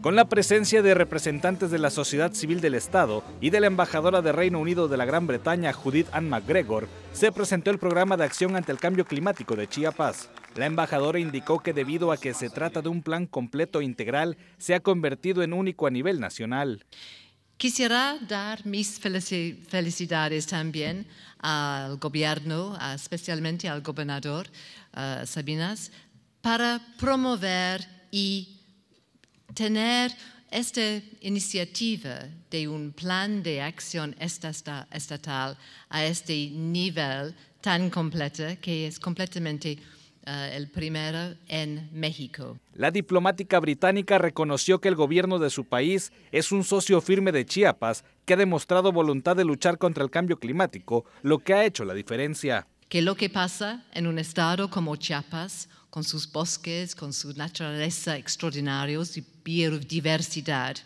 con la presencia de representantes de la sociedad civil del Estado y de la embajadora de Reino Unido de la Gran Bretaña, Judith Ann McGregor, se presentó el programa de acción ante el cambio climático de Chiapas. La embajadora indicó que debido a que se trata de un plan completo e integral, se ha convertido en único a nivel nacional. Quisiera dar mis felicidades también al gobierno, especialmente al gobernador uh, Sabinas, para promover y tener esta iniciativa de un plan de acción estatal a este nivel tan completo que es completamente uh, el primero en México. La diplomática británica reconoció que el gobierno de su país es un socio firme de Chiapas que ha demostrado voluntad de luchar contra el cambio climático, lo que ha hecho la diferencia. Que lo que pasa en un estado como Chiapas con sus bosques, con su naturaleza extraordinarios y biodiversidad,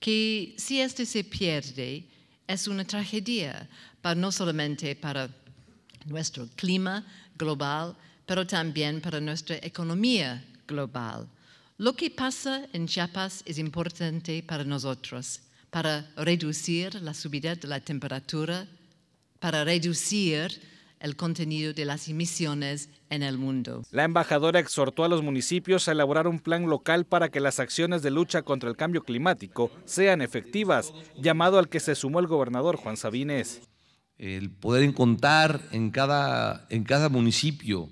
que si este se pierde es una tragedia, para, no solamente para nuestro clima global, pero también para nuestra economía global. Lo que pasa en Chiapas es importante para nosotros, para reducir la subida de la temperatura, para reducir el contenido de las emisiones en el mundo. La embajadora exhortó a los municipios a elaborar un plan local para que las acciones de lucha contra el cambio climático sean efectivas, llamado al que se sumó el gobernador Juan Sabines. El poder contar en cada, en cada municipio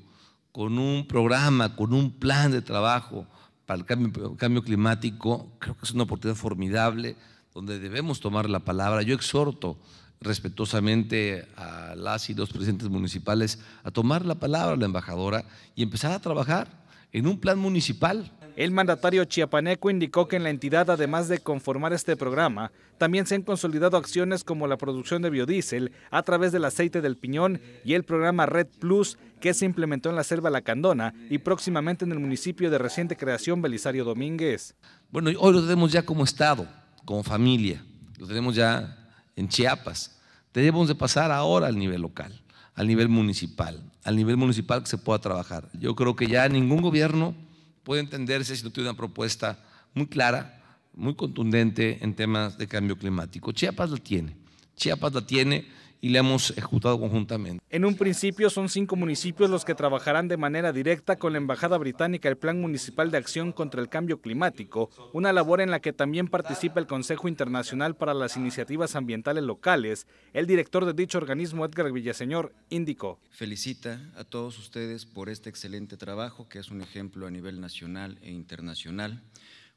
con un programa, con un plan de trabajo para el cambio, cambio climático, creo que es una oportunidad formidable donde debemos tomar la palabra. Yo exhorto respetuosamente a las y los presidentes municipales a tomar la palabra la embajadora y empezar a trabajar en un plan municipal. El mandatario chiapaneco indicó que en la entidad, además de conformar este programa, también se han consolidado acciones como la producción de biodiesel a través del aceite del piñón y el programa Red Plus que se implementó en la selva Lacandona y próximamente en el municipio de reciente creación Belisario Domínguez. Bueno, hoy lo tenemos ya como Estado, como familia, lo tenemos ya en Chiapas. Debemos de pasar ahora al nivel local, al nivel municipal, al nivel municipal que se pueda trabajar. Yo creo que ya ningún gobierno puede entenderse si no tiene una propuesta muy clara, muy contundente en temas de cambio climático. Chiapas la tiene, Chiapas la tiene y le hemos ejecutado conjuntamente. En un principio son cinco municipios los que trabajarán de manera directa con la Embajada Británica el Plan Municipal de Acción contra el Cambio Climático, una labor en la que también participa el Consejo Internacional para las Iniciativas Ambientales Locales. El director de dicho organismo, Edgar Villaseñor, indicó. Felicita a todos ustedes por este excelente trabajo, que es un ejemplo a nivel nacional e internacional,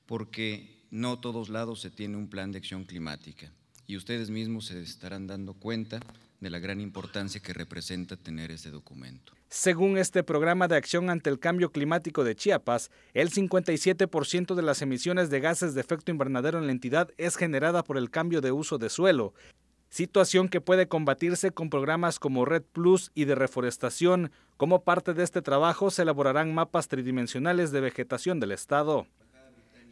porque no todos lados se tiene un plan de acción climática y ustedes mismos se estarán dando cuenta de la gran importancia que representa tener este documento. Según este programa de acción ante el cambio climático de Chiapas, el 57% de las emisiones de gases de efecto invernadero en la entidad es generada por el cambio de uso de suelo, situación que puede combatirse con programas como Red Plus y de reforestación. Como parte de este trabajo se elaborarán mapas tridimensionales de vegetación del estado.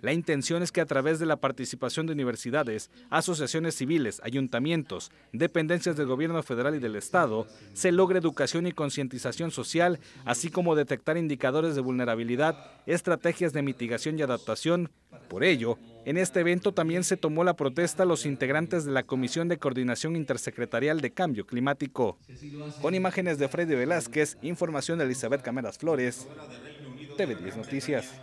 La intención es que a través de la participación de universidades, asociaciones civiles, ayuntamientos, dependencias del gobierno federal y del Estado, se logre educación y concientización social, así como detectar indicadores de vulnerabilidad, estrategias de mitigación y adaptación. Por ello, en este evento también se tomó la protesta a los integrantes de la Comisión de Coordinación Intersecretarial de Cambio Climático. Con imágenes de Freddy Velázquez, información de Elizabeth Cameras Flores, TV10 Noticias.